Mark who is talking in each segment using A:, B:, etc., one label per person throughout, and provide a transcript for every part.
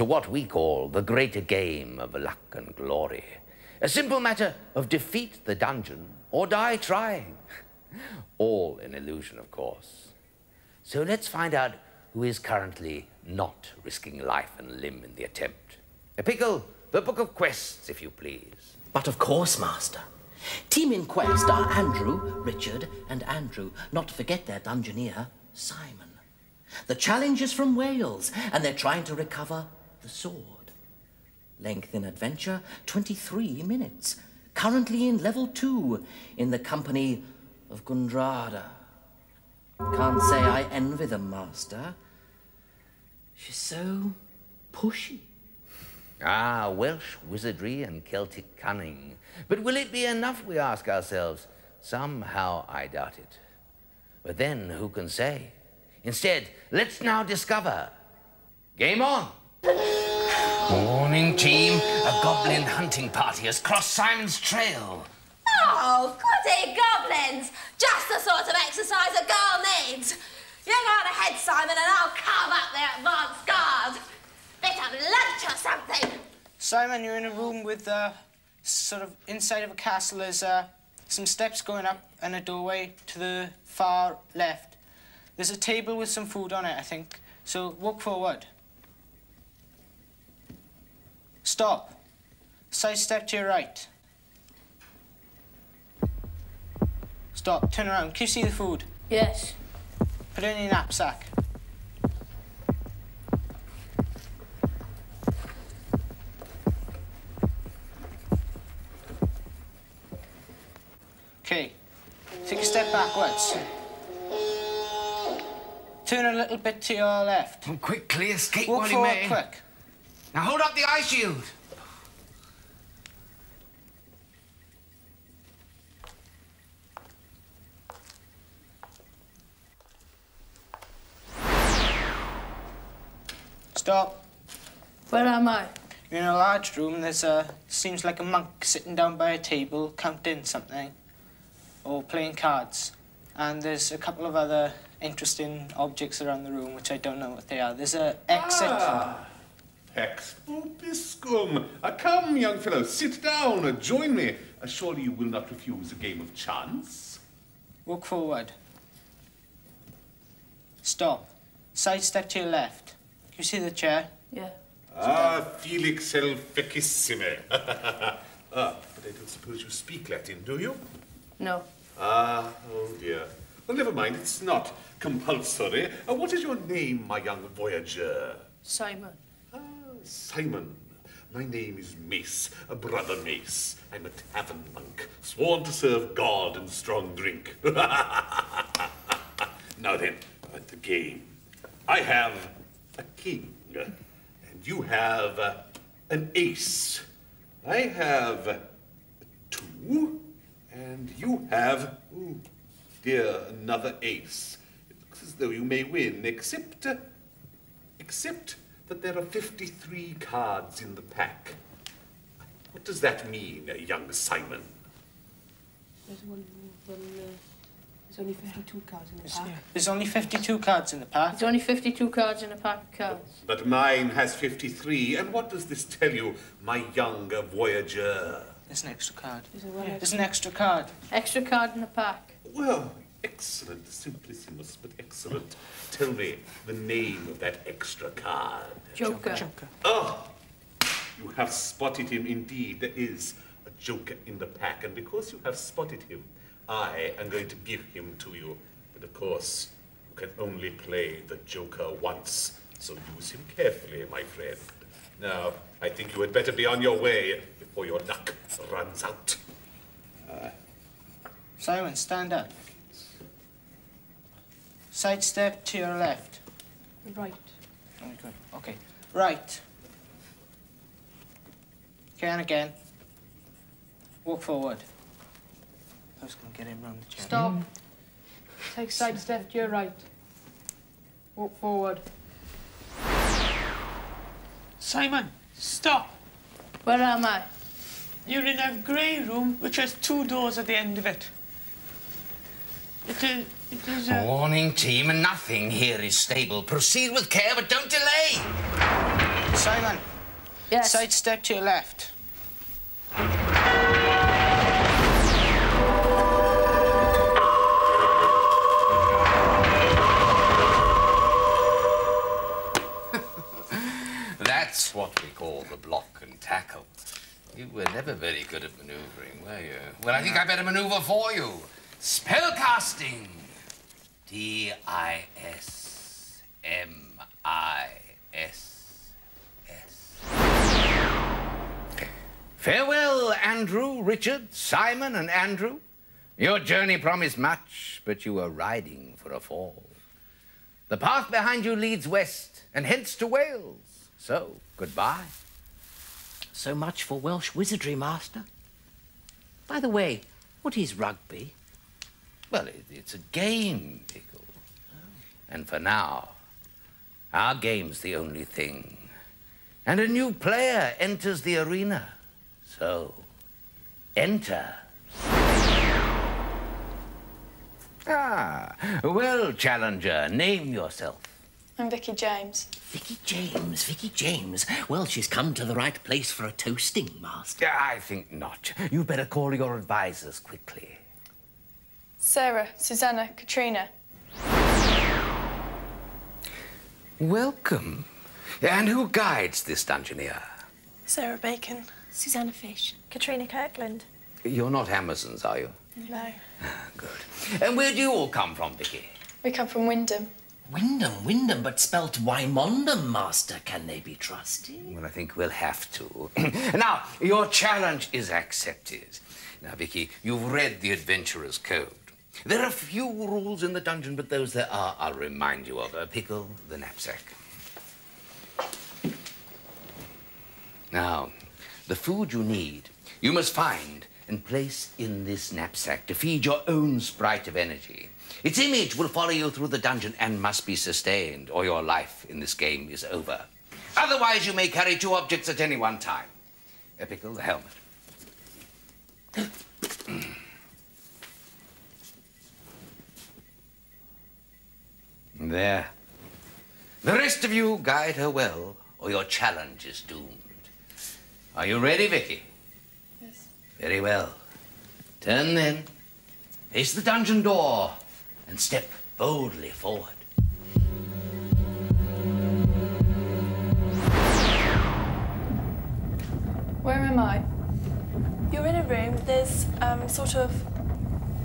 A: To what we call the greater game of luck and glory. A simple matter of defeat the dungeon or die trying. All an illusion, of course. So let's find out who is currently not risking life and limb in the attempt. A pickle, the Book of Quests, if you please.
B: But of course, Master. Team in quest are Andrew, Richard, and Andrew, not to forget their dungeoneer, Simon. The challenge is from Wales, and they're trying to recover the sword. Length in adventure, 23 minutes. Currently in level 2, in the company of Gundrada. Can't say I envy them, Master. She's so pushy.
A: Ah, Welsh wizardry and Celtic cunning. But will it be enough, we ask ourselves? Somehow I doubt it. But then, who can say? Instead, let's now discover. Game on! Morning, team. A goblin hunting party has crossed Simon's trail.
C: Oh, goody goblins! Just the sort of exercise a girl needs. You go on ahead, Simon, and I'll carve up their advance guard. Bit of lunch or something.
D: Simon, you're in a room with, uh, sort of inside of a castle. There's uh, some steps going up and a doorway to the far left. There's a table with some food on it, I think. So walk forward. Stop. Side step to your right. Stop. Turn around. Can you see the food?
C: Yes.
D: Put it in your knapsack. Okay. Take a step backwards. Turn a little bit to your left.
A: Oh, quickly, escape
D: Walk
A: while you
D: forward
A: may.
D: quick.
A: Now hold up the eye shield.
D: Stop.
C: Where am I?
D: You're in a large room. There's a seems like a monk sitting down by a table counting something or playing cards. And there's a couple of other interesting objects around the room which I don't know what they are. There's a exit.
E: Ah, Pax Vobiscum. Uh, come, young fellow, sit down. Uh, join me. Uh, surely you will not refuse a game of chance.
D: Walk forward. Stop. Side step to your left. Can you see the chair?
C: Yeah.
E: Ah, Felix el fecissime. ah, but I don't suppose you speak Latin, do you?
C: No.
E: Ah, oh dear. Well, never mind, it's not compulsory. Uh, what is your name, my young voyager?
C: Simon.
E: Simon. My name is Mace, a brother Mace. I'm a tavern monk, sworn to serve God and strong drink. now then, at the game. I have a king, and you have uh, an ace. I have two, and you have, oh dear, another ace. It looks as though you may win, except, uh, except that there are 53 cards in the pack. What does that mean, young Simon?
F: There's one, one uh, there's only 52 cards in the pack.
D: There's only 52 cards in the pack.
C: There's only 52 cards in a pack of cards.
E: But mine has 53, and what does this tell you, my young voyager?
D: There's an extra card.
F: There's a
D: There's an extra card.
C: Extra card in the pack.
E: Well, excellent, simplissimus, but excellent. Tell me the name of that extra card.
C: Joker.
D: Joker.
E: Oh, you have spotted him indeed. There is a joker in the pack, and because you have spotted him, I am going to give him to you. But of course, you can only play the joker once, so use him carefully, my friend. Now, I think you had better be on your way before your luck runs out.
D: Uh, Simon, stand up. Side step to your left.
F: Right.
D: Very good. Okay. Right. Okay, and again. Walk forward. I was going to get him round the chair.
F: Stop. Take side step to your right. Walk forward.
G: Simon, stop.
C: Where am I?
G: You're in a grey room which has two doors at the end of it. It is. It is a.
A: Warning, team, and nothing here is stable. Proceed with care, but don't delay.
D: Simon,
C: Yes.
D: side step to your left.
A: That's what we call the block and tackle. You were never very good at maneuvering, were you? Well, I think I better maneuver for you. Spellcasting. D I S M I S S. Farewell, Andrew, Richard, Simon, and Andrew. Your journey promised much, but you were riding for a fall. The path behind you leads west and hence to Wales. So, goodbye.
B: So much for Welsh wizardry, Master. By the way, what is rugby?
A: Well, it, it's a game, Pickle. And for now, our game's the only thing. And a new player enters the arena. So, enter. Ah, well, challenger, name yourself.
H: I'm Vicky James.
B: Vicky James, Vicky James. Well, she's come to the right place for a toasting, Master.
A: I think not. You'd better call your advisors quickly.
H: Sarah, Susanna, Katrina.
A: Welcome. And who guides this dungeoneer?
H: Sarah Bacon.
I: Susanna Fish. Katrina Kirkland.
A: You're not Amazons, are you?
H: No.
A: Ah, good. And where do you all come from, Vicky?
H: We come from Wyndham.
B: Wyndham, Wyndham, but spelt Wymondham, Master. Can they be trusted?
A: Well, I think we'll have to. now, your challenge is accepted. Now, Vicky, you've read the Adventurer's Code. There are few rules in the dungeon, but those there are, I'll remind you of. Uh, pickle the knapsack. Now, the food you need, you must find and place in this knapsack to feed your own sprite of energy. Its image will follow you through the dungeon and must be sustained, or your life in this game is over. Otherwise, you may carry two objects at any one time. Epical, the helmet. there. The rest of you guide her well, or your challenge is doomed. Are you ready, Vicky?
H: Yes.
A: Very well. Turn then, face the dungeon door, and step boldly forward.
H: Where am I?
I: You're in a room, there's um, sort of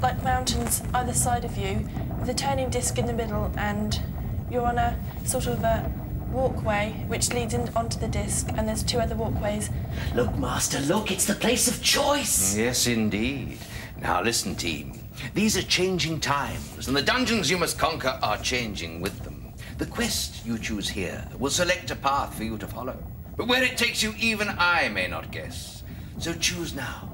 I: like mountains either side of you, with a turning disc in the middle, and you're on a sort of a walkway which leads in onto the disc, and there's two other walkways.
B: Look, Master, look, it's the place of choice.
A: Yes, indeed. Now listen, team. These are changing times, and the dungeons you must conquer are changing with them. The quest you choose here will select a path for you to follow. But where it takes you, even I may not guess. So choose now.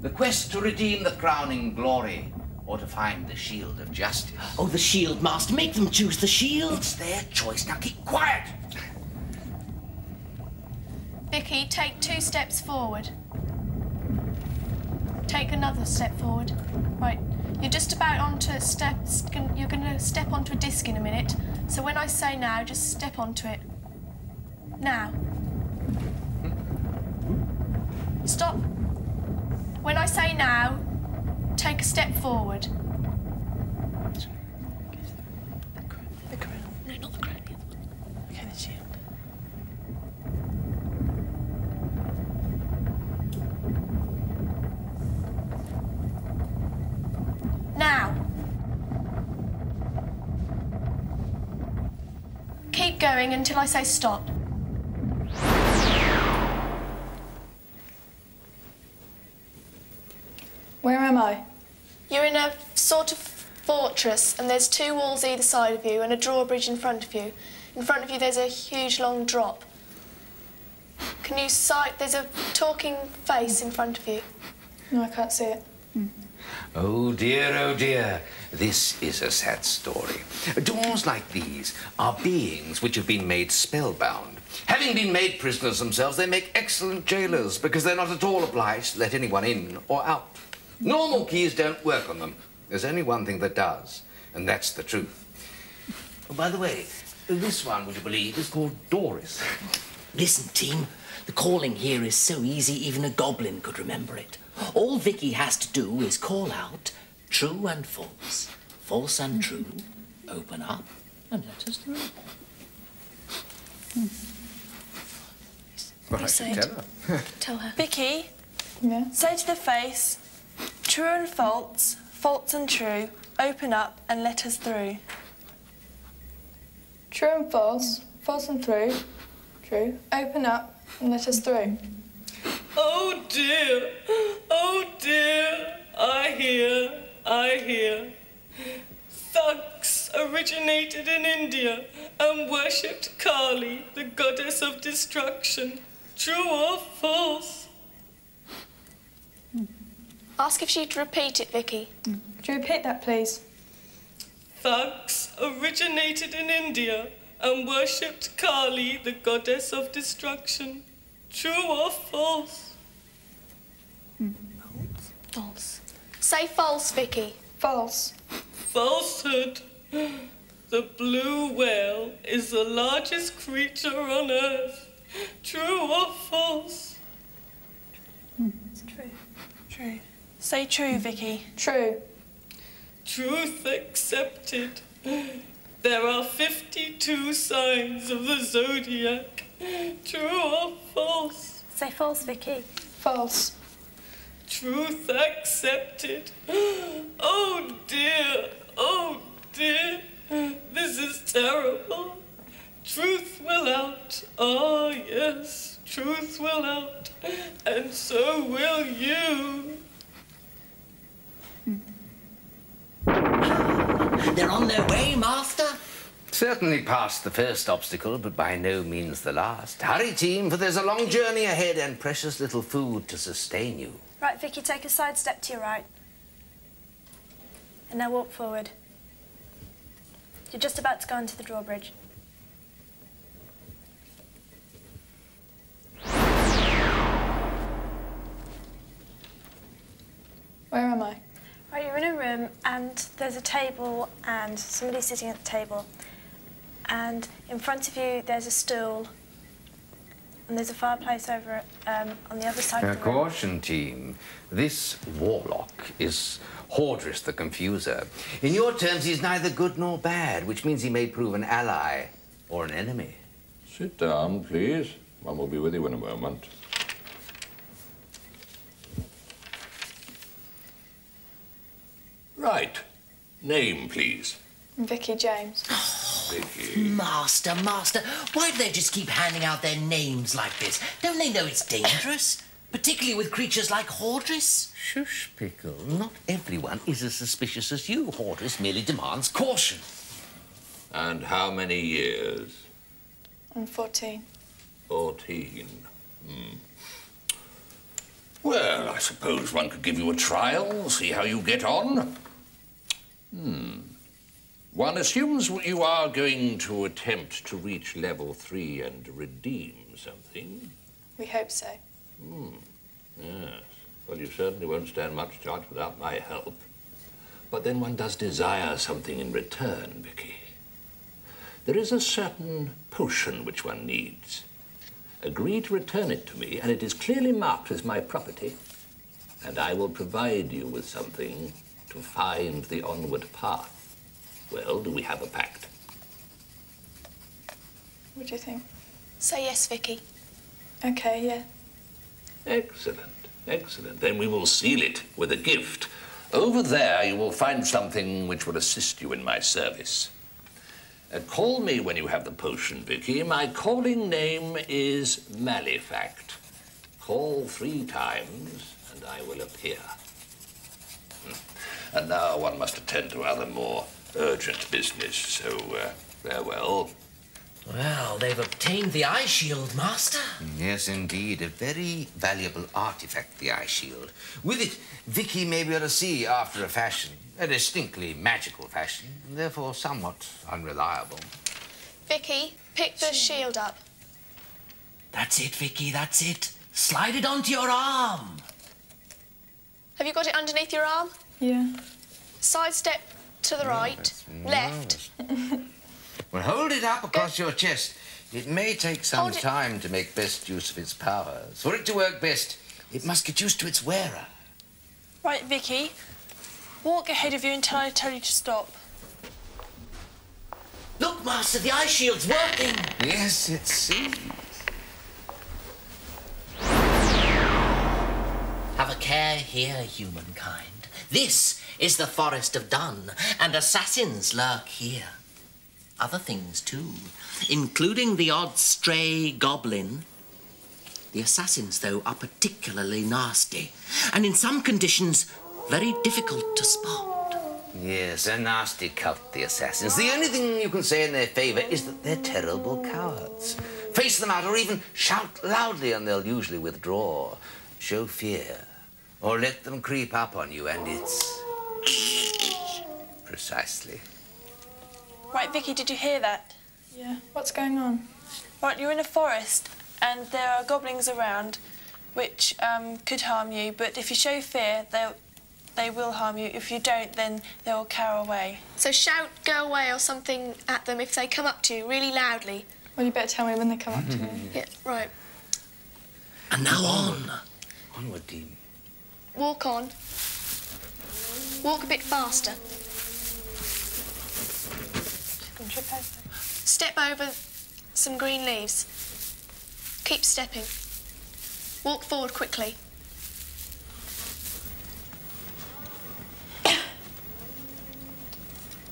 A: The quest to redeem the crowning glory, or to find the shield of justice.
B: Oh, the shield, Master. Make them choose the shield.
A: It's their choice. Now keep quiet.
I: Vicky, take two steps forward. Take another step forward. Right, you're just about onto step. You're going to step onto a disc in a minute. So when I say now, just step onto it. Now. Stop. When I say now, take a step forward. Until I say stop. Fortress, and there's two walls either side of you and a drawbridge in front of you. In front of you, there's a huge long drop. Can you sight? There's a talking face in front of you.
H: No, I can't see it.
A: Oh dear, oh dear. This is a sad story. Doors like these are beings which have been made spellbound. Having been made prisoners themselves, they make excellent jailers because they're not at all obliged to let anyone in or out. Normal keys don't work on them. There's only one thing that does, and that's the truth. Oh, by the way, this one, would you believe, is called Doris.
B: Listen, team. The calling here is so easy even a goblin could remember it. All Vicky has to do is call out true and false, false and true. Open up and let us through.
A: Well, I
I: say
A: should tell her.
I: Tell her. Vicky,
H: Yeah.
I: say to the face, true and false, false and true, open up and let us through.
H: True and false, false and true. True. Open up and let us through.
G: Oh dear, oh dear, I hear, I hear. Thugs originated in India and worshipped Kali, the goddess of destruction. True or false?
I: Ask if she'd repeat it, Vicky. Mm.
H: Could you repeat that, please?
G: Thugs originated in India and worshipped Kali, the goddess of destruction. True or false? Hmm.
I: False. Say false, Vicky.
H: False.
G: Falsehood. The blue whale is the largest creature on earth. True or false? Hmm.
I: It's true. True. Say true, Vicky.
H: True.
G: Truth accepted. There are 52 signs of the zodiac. True or false?
I: Say false, Vicky.
H: False.
G: Truth accepted. Oh dear, oh dear, this is terrible. Truth will out. Ah, yes, truth will out. And so will you.
B: They're on their way, Master.
A: Certainly past the first obstacle, but by no means the last. Hurry, team, for there's a long journey ahead and precious little food to sustain you.
I: Right, Vicky, take a side step to your right. And now walk forward. You're just about to go into the drawbridge.
H: Where am I?
I: Right, you're in a room and there's a table and somebody sitting at the table. And in front of you there's a stool and there's a fireplace over um, on the other side
A: Now,
I: of the room.
A: caution, team. This warlock is Hordriss the Confuser. In your terms, he's neither good nor bad, which means he may prove an ally or an enemy.
J: Sit down, please. One will be with you in a moment. Right. Name, please.
H: Vicky James.
J: Vicky.
B: Master, Master, why do they just keep handing out their names like this? Don't they know it's dangerous? Particularly with creatures like Hordriss?
A: Shush, Pickle. Not everyone is as suspicious as you. Hordriss merely demands caution.
J: And how many years?
H: I'm 14.
J: Fourteen. Hmm. Well, I suppose one could give you a trial, see how you get on. Hmm. One assumes you are going to attempt to reach level three and redeem something.
H: We hope so.
J: Hmm. Yes. Well, you certainly won't stand much chance without my help. But then one does desire something in return, Vicky. There is a certain potion which one needs. Agree to return it to me, and it is clearly marked as my property. And I will provide you with something to find the onward path. Well, do we have a pact?
H: What do you think?
I: Say yes, Vicky.
H: Okay, yeah.
J: Excellent, excellent. Then we will seal it with a gift. Over there, you will find something which will assist you in my service. Uh, call me when you have the potion, Vicky. My calling name is Malefact. Call three times, and I will appear. Hmm. And now one must attend to other more urgent business, so uh, farewell.
B: Well, they've obtained the eye shield, Master.
A: Yes, indeed. A very valuable artifact, the eye shield. With it, Vicky may be able to see after a fashion, a distinctly magical fashion, therefore somewhat unreliable.
I: Vicky, pick the shield up.
B: That's it, Vicky, that's it. Slide it onto your arm.
I: Have you got it underneath your arm?
H: Yeah.
I: Side step to the right, left.
A: Well, hold it up across your chest. It may take some time to make best use of its powers. For it to work best, it must get used to its wearer.
I: Right, Vicky. Walk ahead of you until I tell you to stop.
B: Look, Master, the eye shield's working.
A: Yes, it seems.
B: Have a care here, humankind. This is the Forest of Dun, and assassins lurk here. Other things, too, including the odd stray goblin. The assassins, though, are particularly nasty, and in some conditions, very difficult to spot.
A: Yes, a nasty cult, the assassins. The only thing you can say in their favor is that they're terrible cowards. Face them out or even shout loudly and they'll usually withdraw. Show fear. Or let them creep up on you and it's... Precisely.
I: Right, Vicky, did you hear that?
H: Yeah. What's going on?
I: Right, you're in a forest and there are goblins around which um, could harm you, but if you show fear, they'll, they will harm you. If you don't, then they will cower away.
C: So shout, go away or something at them if they come up to you really loudly.
H: Well, you better tell me when they come up to me.
C: Yeah, right.
B: And now on.
A: Onward, team.
C: Walk on. Walk a bit faster. Step over some green leaves. Keep stepping. Walk forward quickly.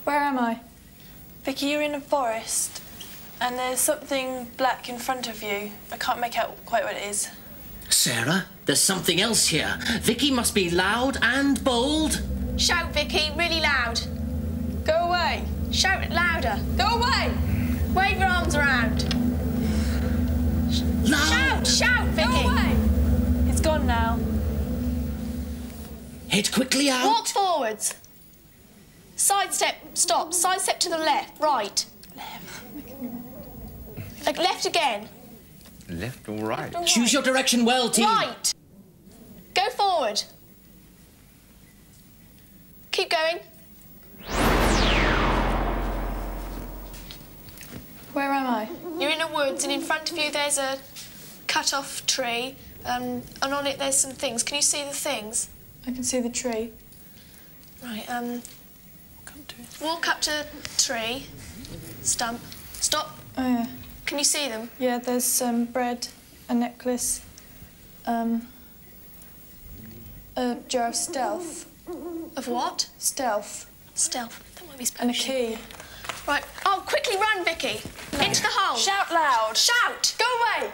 H: Where am I?
I: Vicky, you're in a forest and there's something black in front of you. I can't make out quite what it is.
B: Sarah, there's something else here. Vicky must be loud and bold.
C: Shout, Vicky, really loud.
H: Go away.
C: Shout it louder.
H: Go away.
C: Wave your arms around.
B: Loud.
C: Shout, shout, Vicky.
H: Go away.
I: It's gone now.
B: Head quickly out.
C: Walk forwards. Sidestep, stop. Sidestep to the left, right. Left. Like left again.
A: Left or right?
B: Choose your direction well, team.
C: Right. Go forward. Keep going.
H: Where am I?
C: You're in a woods, and in front of you there's a cut-off tree, um, and on it there's some things. Can you see the things?
H: I can see the tree.
C: Right. Um. Walk up to the tree. Stump. Stop.
H: Oh yeah.
C: Can you see them?
H: Yeah, there's some bread, a necklace, um, a jar of stealth.
C: Of what?
H: Stealth.
C: Stealth. That might be
H: And a key.
C: Right. Oh, quickly run, Vicky. Into the hole.
H: Shout loud.
C: Shout.
H: Go away.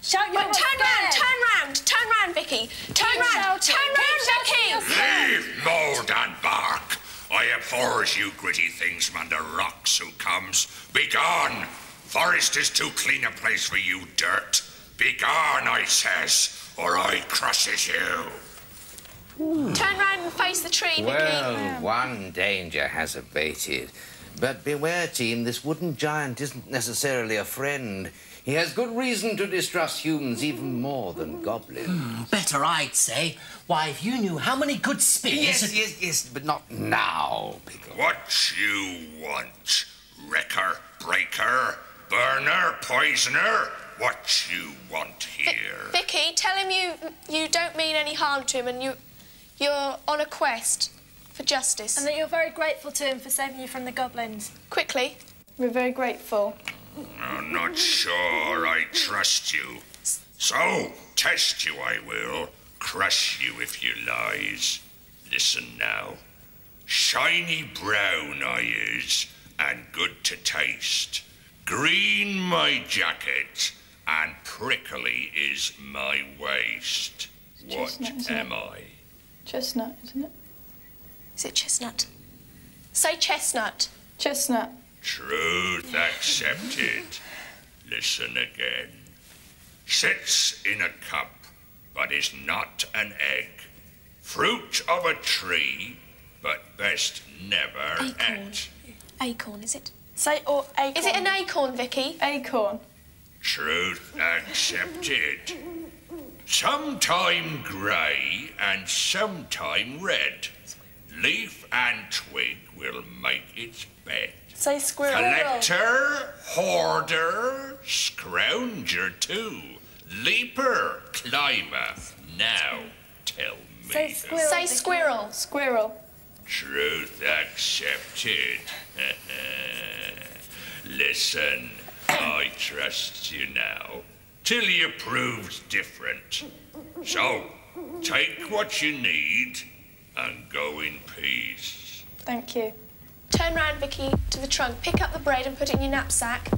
H: Shout your
C: Right, turn round, turn round, turn round, Vicky. Turn
H: Keep
C: round,
H: shouting,
C: turn round,
H: keep
C: Vicky.
J: Leave mould and bark. I abhors you gritty things from under rocks who comes. Begone! Forest is too clean a place for you, dirt. Begone, I says, or I crushes you.
C: Turn round and face the tree, Vicky.
A: Well, one danger has abated. But beware, team, this wooden giant isn't necessarily a friend. He has good reason to distrust humans even more than goblins.
B: Hmm, better, I'd say. Why, if you knew how many good spears.
A: Yes, yes, yes, but not now, Pickle.
J: What you want? Wrecker, breaker, burner, poisoner? What you want here?
C: Vicky, tell him you you don't mean any harm to him and you you're on a quest for justice.
I: And that you're very grateful to him for saving you from the goblins.
C: Quickly.
H: We're very grateful.
J: I'm not sure I trust you. So, test you I will. Crush you if you lies. Listen now. Shiny brown I is, and good to taste. Green my jacket, and prickly is my waist. What
H: chestnut, isn't it?
J: am I?
H: Chestnut, isn't it?
C: Is it chestnut? Say chestnut.
H: Chestnut.
J: Truth accepted. Listen again. Sits in a cup, but is not an egg. Fruit of a tree, but best never
C: Acorn.
J: ate.
C: Acorn, is it?
I: Say or acorn.
C: Is it an acorn, Vicky?
H: Acorn.
J: Truth accepted. Sometime grey and sometime red. Leaf and twig will make its bed.
I: Say squirrel.
J: Collector, hoarder, scrounger too, leaper, climber. Now tell me.
H: Say squirrel.
I: Say squirrel.
H: Squirrel.
J: Truth accepted. Listen, I trust you now, till you proved different. So, take what you need and go in peace.
H: Thank you.
I: Turn round, Vicky, to the trunk. Pick up the bread and put it in your knapsack.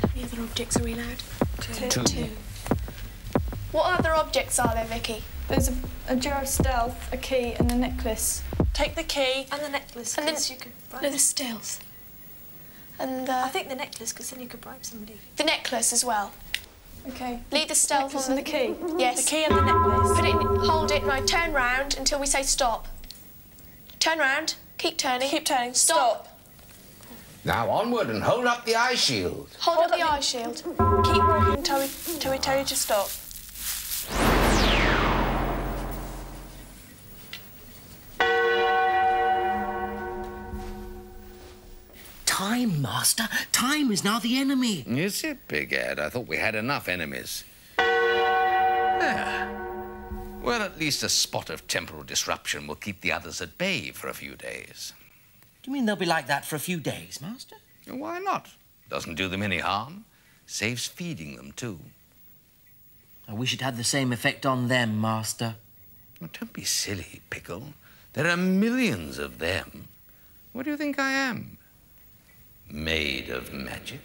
I: How many other objects are we allowed?
H: Two.
I: Two. What other objects are there, Vicky?
H: There's a, a jar of stealth, a key, and a necklace.
I: Take the key.
K: And the necklace,
I: And then-
K: you could bribe
I: No, the stealth. And uh,
K: I think the necklace, because then you could bribe somebody.
I: the necklace as well.
H: Okay.
I: Leave the stealth
H: Necklace
I: on
H: and the key.
I: Yes.
H: The key and the necklace.
I: Put it in, hold it, now turn round until we say stop. Turn round. Keep turning.
H: Keep turning.
I: Stop.
A: Now onward and hold up the eye shield.
I: Hold, up the eye shield. Keep walking until we, until we tell you to stop.
B: Time, Master. Time is now the enemy.
A: Is it, Big Ed? I thought we had enough enemies. Yeah. Well, at least a spot of temporal disruption will keep the others at bay for a few days.
B: Do you mean they'll be like that for a few days, Master?
A: Why not? Doesn't do them any harm. Saves feeding them, too.
B: I wish it had the same effect on them, Master.
A: Well, don't be silly, Pickle. There are millions of them. What do you think I am? made of magic?